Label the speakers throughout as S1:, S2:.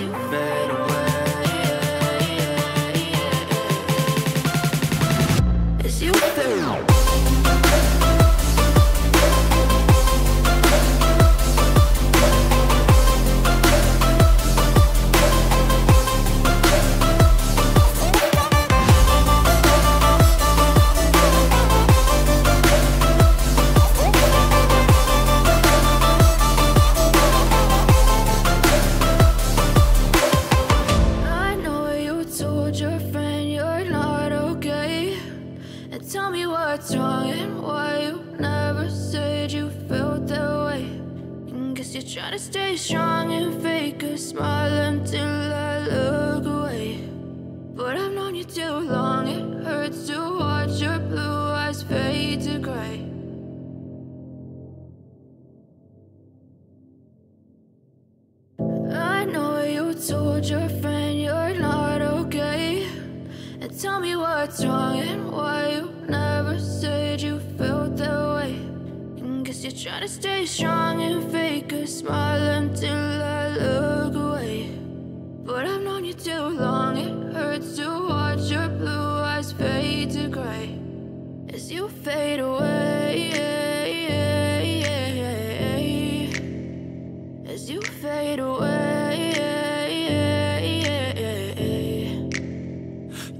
S1: As you strong and fake a smile until I look away. But I've known you too long, it hurts to watch your blue eyes fade to gray. I know you told your friend you're not okay. And tell me what's wrong and why you you're trying to stay strong and fake a smile until I look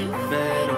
S1: You fed